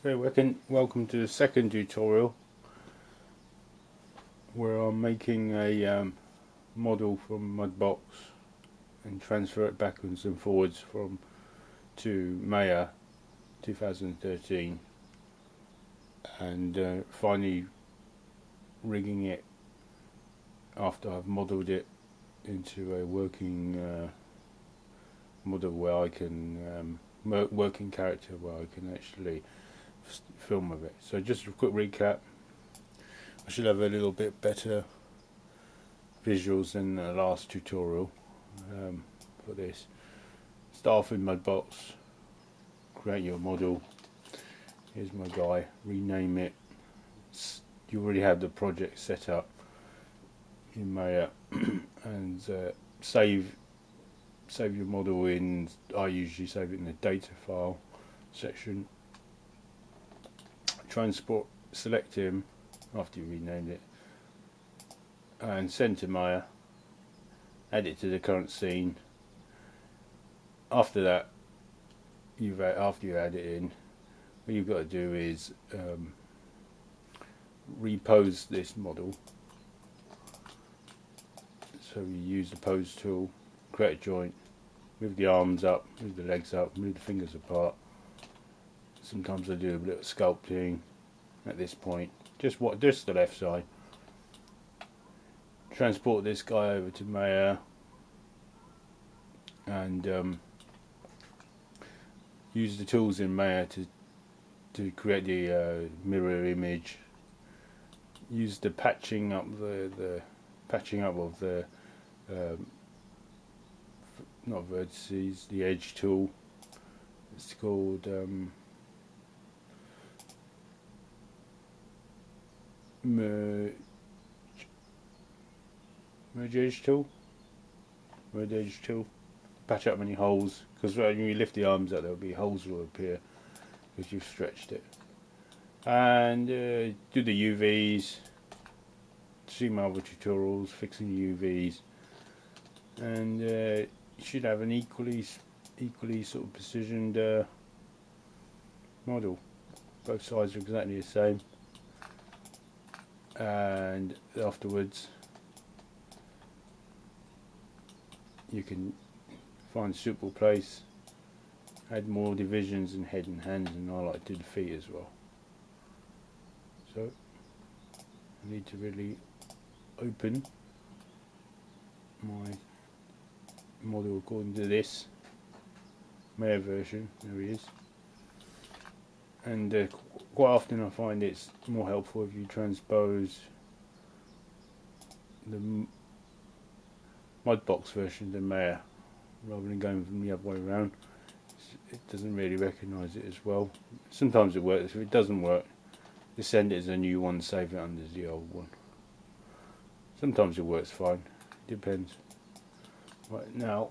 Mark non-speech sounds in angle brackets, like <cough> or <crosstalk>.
Hey, welcome, welcome to the second tutorial where I'm making a um, model from Mudbox and transfer it backwards and forwards from to Maya 2013 and uh, finally rigging it after I've modelled it into a working uh, model where I can um, working character where I can actually film of it. So just a quick recap. I should have a little bit better visuals than the last tutorial um, for this. Start off with Mudbox, create your model. Here's my guy, rename it. You already have the project set up in Maya <clears throat> and uh, save save your model in I usually save it in the data file section transport select him after you renamed it and send to Maya add it to the current scene. After that you've after you add it in what you've got to do is um, repose this model. So you use the pose tool create a joint move the arms up move the legs up move the fingers apart sometimes I do a of sculpting at this point. Just what just the left side. Transport this guy over to Maya and um, use the tools in Maya to to create the uh, mirror image. Use the patching up the the patching up of the um, not vertices the edge tool. It's called um, merge edge tool merge edge tool patch up any holes because when you lift the arms up there'll be holes will appear because you've stretched it. And uh, do the UVs see other tutorials fixing UVs and uh, you should have an equally equally sort of precisioned uh, model. Both sides are exactly the same and afterwards you can find a suitable place add more divisions and head and hands and I like to the feet as well. So I need to really open my model according to this Maya version there he is and uh, quite often I find it's more helpful if you transpose the Mudbox version than Maya rather than going from the other way around. It doesn't really recognise it as well. Sometimes it works. If it doesn't work just send it as a new one save it under the old one. Sometimes it works fine. It depends. Right now